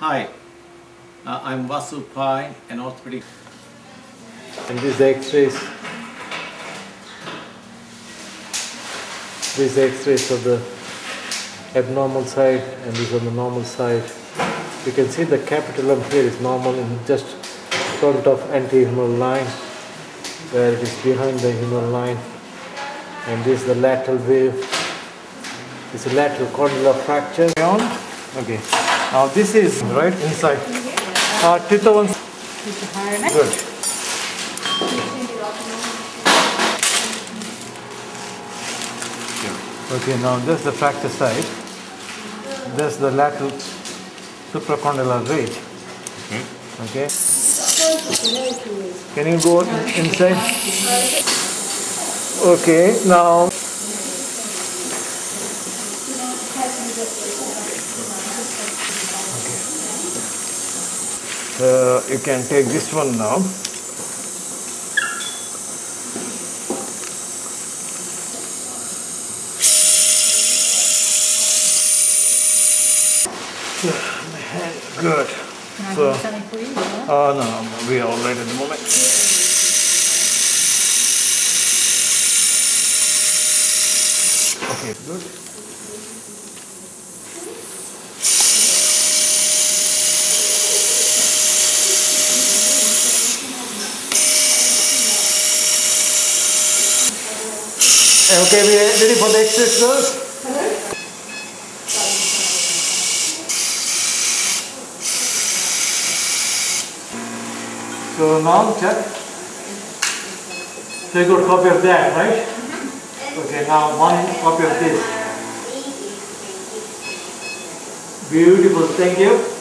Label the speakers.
Speaker 1: Hi, uh, I'm Vasu Pai, an orthopedic.
Speaker 2: And these are X-rays. These X-rays of the abnormal side and these on the normal side. You can see the capitulum here is normal in just front of anterior humeral line where it is behind the humeral line and this is the lateral wave. It's a lateral condylar fracture. On. Okay. Now this is right inside. Uh, Tito wants. Good. Okay, now this is the fracture side. This is the lateral supracondylar ridge. Okay. Can you go in- inside? Okay, now. Uh, you can take this one now. Good. So-? Oh no, no, we are all right at the moment. Okay, good. Okay, we are ready for the exercise, girls? So now check. So you got copy of that, right? Mm-hmm. Okay, now one copy of this. Beautiful, thank you.